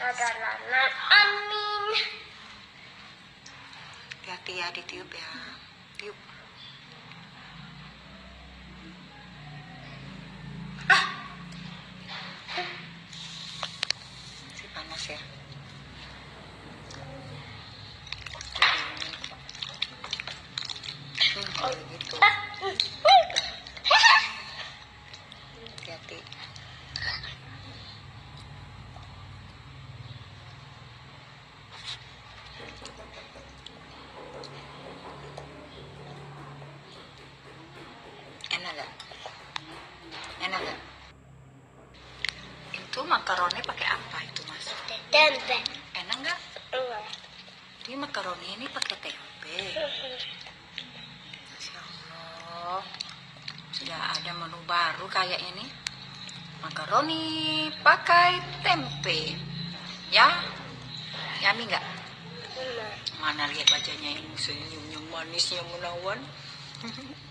Amin. Hati-hati ya ditiup ya. Tiup. Ah. Si panas ya. Hmm, gitu. Hati-hati. Enak gak? Enak gak? Itu makaroni pakai apa itu mas? Tempe. Enak gak? Enggak. Ini makaroni ini pakai tempe. Masya Allah. Sudah ada menu baru kayak ini. Makaroni pakai tempe. Ya? Yami nggak? Enggak. Mana lihat wajahnya yang manis yang menawan.